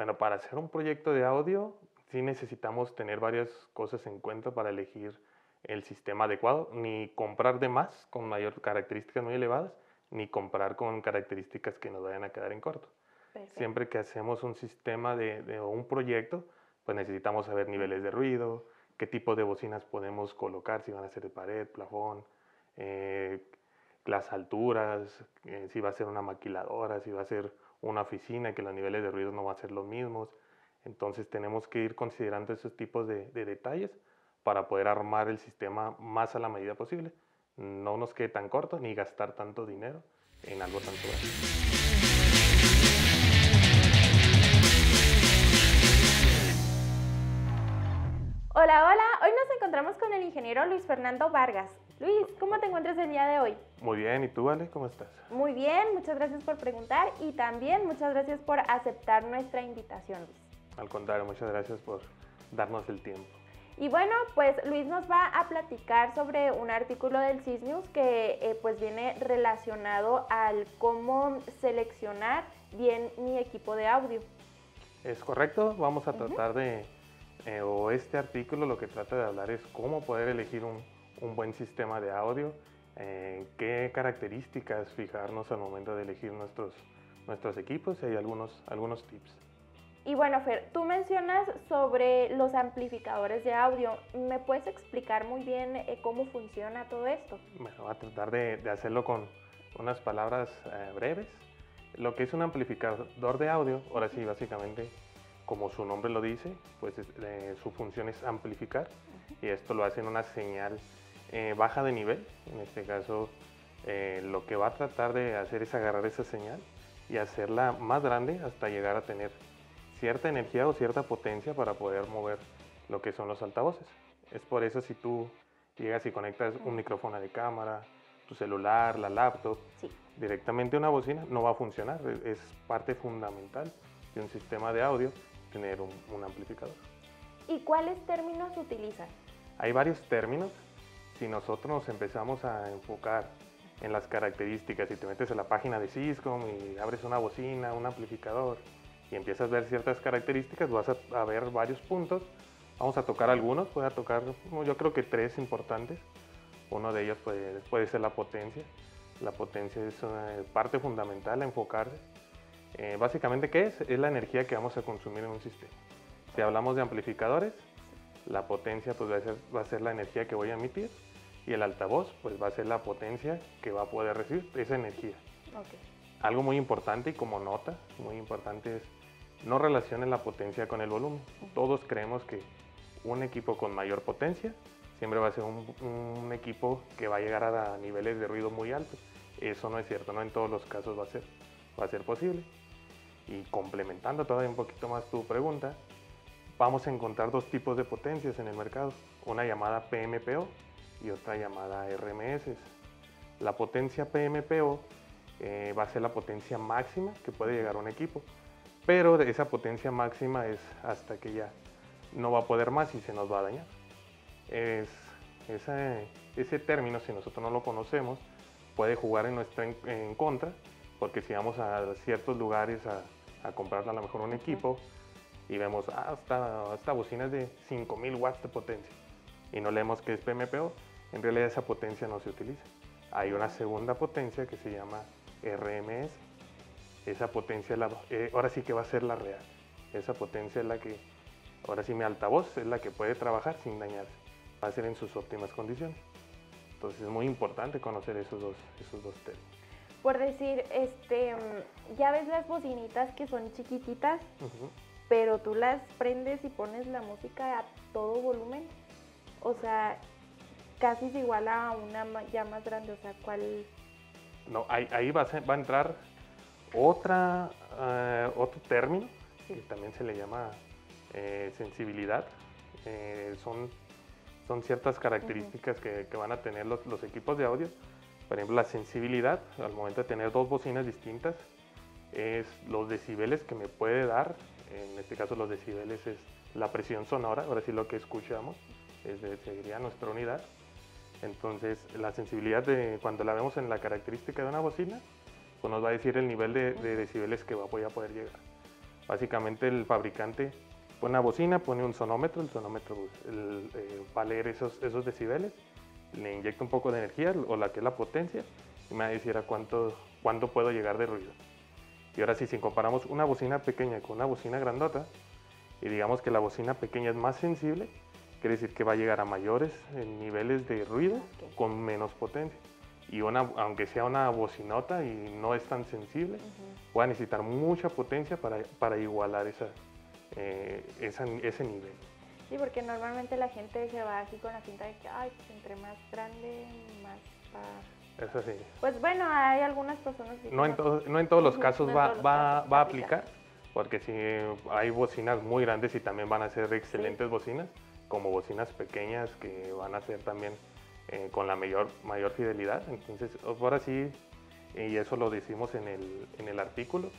Bueno, para hacer un proyecto de audio sí necesitamos tener varias cosas en cuenta para elegir el sistema adecuado, ni comprar de más con mayor características muy elevadas, ni comprar con características que nos vayan a quedar en corto. Siempre que hacemos un sistema de, de, un proyecto, pues necesitamos saber niveles de ruido, qué tipo de bocinas podemos colocar, si van a ser de pared, plafón, eh, las alturas, eh, si va a ser una maquiladora, si va a ser una oficina, que los niveles de ruido no van a ser los mismos. Entonces tenemos que ir considerando esos tipos de, de detalles para poder armar el sistema más a la medida posible. No nos quede tan corto ni gastar tanto dinero en algo tan grande. Hola, hola. Hoy nos encontramos con el ingeniero Luis Fernando Vargas. Luis, ¿cómo te encuentras el día de hoy? Muy bien, ¿y tú, Ale? ¿Cómo estás? Muy bien, muchas gracias por preguntar y también muchas gracias por aceptar nuestra invitación, Luis. Al contrario, muchas gracias por darnos el tiempo. Y bueno, pues Luis nos va a platicar sobre un artículo del CISNews que eh, pues viene relacionado al cómo seleccionar bien mi equipo de audio. Es correcto, vamos a tratar de eh, o este artículo lo que trata de hablar es cómo poder elegir un, un buen sistema de audio, eh, qué características fijarnos al momento de elegir nuestros, nuestros equipos y hay algunos, algunos tips. Y bueno, Fer, tú mencionas sobre los amplificadores de audio. ¿Me puedes explicar muy bien eh, cómo funciona todo esto? Bueno, voy a tratar de, de hacerlo con unas palabras breves. Lo que es un amplificador de audio, ahora sí, básicamente como su nombre lo dice, pues eh, su función es amplificar y esto lo hace en una señal eh, baja de nivel. En este caso, eh, lo que va a tratar de hacer es agarrar esa señal y hacerla más grande hasta llegar a tener cierta energía o cierta potencia para poder mover lo que son los altavoces. Es por eso si tú llegas y conectas un micrófono de cámara, tu celular, la laptop, directamente a una bocina, no va a funcionar. Es parte fundamental de un sistema de audio tener un, amplificador. ¿Y cuáles términos utilizan? Hay varios términos. Si nosotros nos empezamos a enfocar en las características y te metes a la página de Cisco y abres una bocina, un amplificador y empiezas a ver ciertas características, vas a, ver varios puntos. Vamos a tocar algunos, voy a tocar yo creo que tres importantes. Uno de ellos puede, puede ser la potencia. La potencia es parte fundamental a enfocarse eh, básicamente, ¿qué es? Es la energía que vamos a consumir en un sistema. Si hablamos de amplificadores, la potencia pues, va, a ser, va a ser la energía que voy a emitir y el altavoz pues, va a ser la potencia que va a poder recibir esa energía. Algo muy importante y como nota, muy importante es no relacionen la potencia con el volumen. Todos creemos que un equipo con mayor potencia siempre va a ser un, un, equipo que va a llegar a niveles de ruido muy altos. Eso no es cierto, no en todos los casos va a ser, va a ser posible. Y complementando todavía un poquito más tu pregunta, vamos a encontrar dos tipos de potencias en el mercado, una llamada PMPO y otra llamada RMS. La potencia PMPO eh, va a ser la potencia máxima que puede llegar a un equipo, pero esa potencia máxima es hasta que ya no va a poder más y se nos va a dañar. Es, ese, ese término, si nosotros no lo conocemos, puede jugar en nuestra en contra, porque si vamos a ciertos lugares a, a comprar a lo mejor un equipo y vemos, ah, esta, bocina es de 5000 watts de potencia y no leemos que es PMPO, en realidad esa potencia no se utiliza. Hay una segunda potencia que se llama RMS. Esa potencia, la, eh, ahora sí que va a ser la real. Esa potencia es la que, ahora sí mi altavoz es la que puede trabajar sin dañarse. Va a ser en sus óptimas condiciones. Entonces es muy importante conocer esos dos, esos dos términos por decir, este, ya ves las bocinitas que son chiquititas, pero tú las prendes y pones la música a todo volumen. O sea, casi es igual a una ya más grande. O sea, ¿cuál? No, ahí, va, a, va, a, entrar otra, eh, otro término que también se le llama eh, sensibilidad. Eh, son, son ciertas características que, que, van a tener los, los equipos de audio por ejemplo, la sensibilidad al momento de tener dos bocinas distintas es los decibeles que me puede dar. En este caso, los decibeles es la presión sonora. Ahora sí, lo que escuchamos es sería nuestra unidad. Entonces, la sensibilidad de cuando la vemos en la característica de una bocina, pues nos va a decir el nivel de, decibeles que voy a poder llegar. Básicamente el fabricante pone una bocina, pone un sonómetro, el sonómetro el, eh, va a leer esos, decibeles, le inyecta un poco de energía o la que es la potencia y me va a decir a cuánto puedo llegar de ruido. Y ahora sí, si comparamos una bocina pequeña con una bocina grandota, y digamos que la bocina pequeña es más sensible, quiere decir que va a llegar a mayores niveles de ruido con menos potencia. Y una, aunque sea una bocinota y no es tan sensible, va a necesitar mucha potencia para, para igualar esa, eh, ese nivel. Sí, porque normalmente la gente se va así con la cinta de que, ay, pues entre más grande, más va... Eso sí. Pues bueno, hay algunas personas... Que no, en no en todos los casos va, va, va a aplicar, porque si hay bocinas muy grandes y también van a ser excelentes bocinas, como bocinas pequeñas que van a ser también eh, con la mayor, mayor fidelidad. Entonces, ahora sí, y eso lo decimos en el, en el artículo,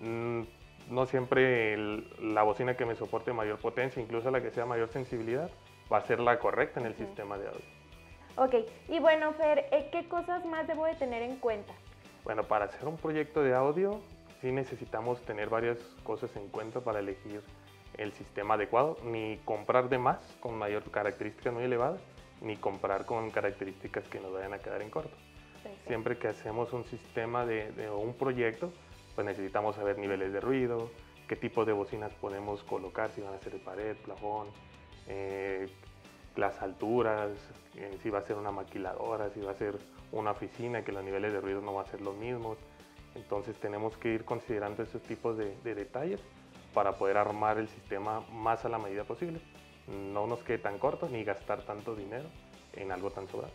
mm, no siempre la bocina que me soporte mayor potencia, incluso la que sea mayor sensibilidad, va a ser la correcta en el sistema de audio. Ok, y bueno, Fer, eh, ¿qué cosas más debo de tener en cuenta? Bueno, para hacer un proyecto de audio sí necesitamos tener varias cosas en cuenta para elegir el sistema adecuado, ni comprar de más con mayor características muy elevadas, ni comprar con características que nos vayan a quedar en corto. Siempre que hacemos un sistema de, de un proyecto, pues necesitamos saber niveles de ruido, qué tipo de bocinas podemos colocar, si van a ser de pared, plafón, eh, las alturas, eh, si va a ser una maquiladora, si va a ser una oficina, que los niveles de ruido no van a ser los mismos. Entonces tenemos que ir considerando esos tipos de, de detalles para poder armar el sistema más a la medida posible. No nos quede tan corto ni gastar tanto dinero en algo tan sobrado.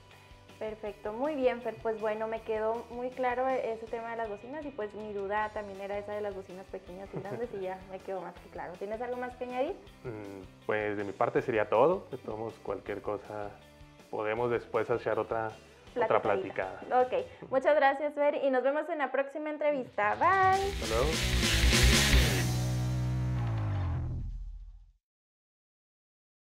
Perfecto, muy bien, Fer. Pues bueno, me quedó muy claro ese tema de las bocinas y pues mi duda también era esa de las bocinas pequeñas y grandes y ya me quedó más que claro. ¿Tienes algo más que añadir? Mm, pues de mi parte sería todo. Tomamos cualquier cosa, podemos después hacer otra, otra platicada. Ok, muchas gracias, Fer, y nos vemos en la próxima entrevista. Bye. Hasta luego.